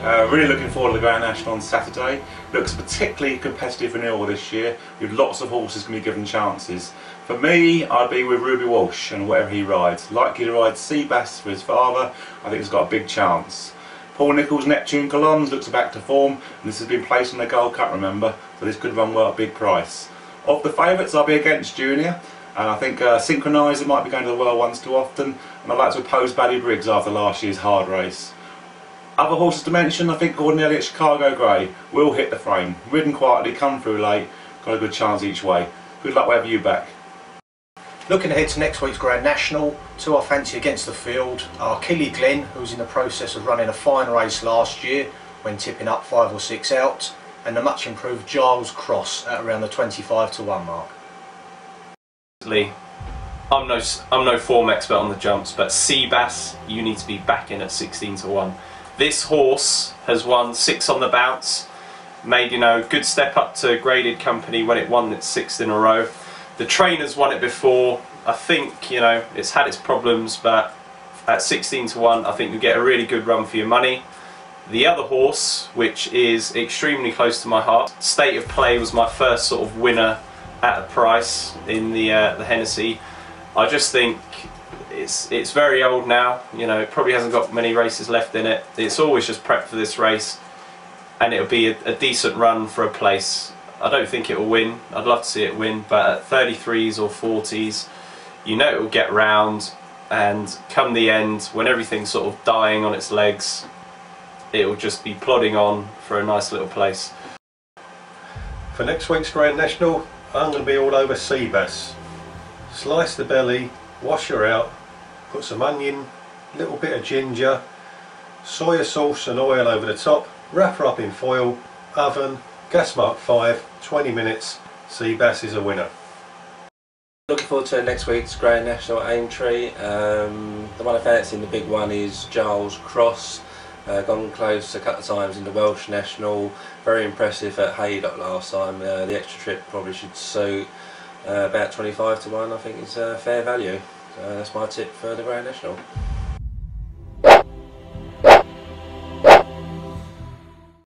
Uh, really looking forward to the Grand National on Saturday. Looks particularly competitive renewal this year, with lots of horses going to be given chances. For me, I'd be with Ruby Walsh and whatever he rides. Likely to ride Seabass for his father, I think he's got a big chance. Paul Nicholls' Neptune Collonges looks back to form, and this has been placed on the Gold Cup, remember, so this could run well at big price. Of the favourites, I'll be against Junior, and I think uh, Synchronised might be going to the well once too often, and I'd like to oppose Ballabriggs after last year's hard race. Other horses to mention, I think Gordon Elliott Chicago Grey will hit the frame. Ridden quietly, come through late, got a good chance each way. Good luck wherever you back. Looking ahead to next week's Grand National, two I fancy against the field are Killyglen, who's in the process of running a fine race last year when tipping up five or six out, and the much improved Giles Cross at around the 25 to 1 mark. Lee, I'm no I'm no form expert on the jumps, but Seabass you need to be backing at 16 to 1. This horse has won six on the bounce, made you know good step up to graded company when it won its sixth in a row. The trainer's won it before. I think you know it's had its problems, but at 16 to one, I think you get a really good run for your money. The other horse, which is extremely close to my heart, State of Play was my first sort of winner at a price in the uh, the Hennessy. I just think it's it's very old now. You know, it probably hasn't got many races left in it. It's always just prepped for this race, and it'll be a, a decent run for a place. I don't think it will win. I'd love to see it win, but at 33s or 40s, you know it will get round, and come the end, when everything's sort of dying on its legs, it will just be plodding on for a nice little place. For next week's Grand National, I'm going to be all over Seabass. Slice the belly, wash her out, put some onion, little bit of ginger, soya sauce and oil over the top, wrap her up in foil, oven, gas mark 5, 20 minutes, Seabass is a winner. Looking forward to next week's Grand National Aintree. Um, the one I fancy in the big one is Giles Cross. Uh, gone close a couple of times in the Welsh National. Very impressive at Haydock last time. Uh, the extra trip probably should suit. Uh, about 25 to 1 I think is uh, fair value. That's my tip for the Grand National.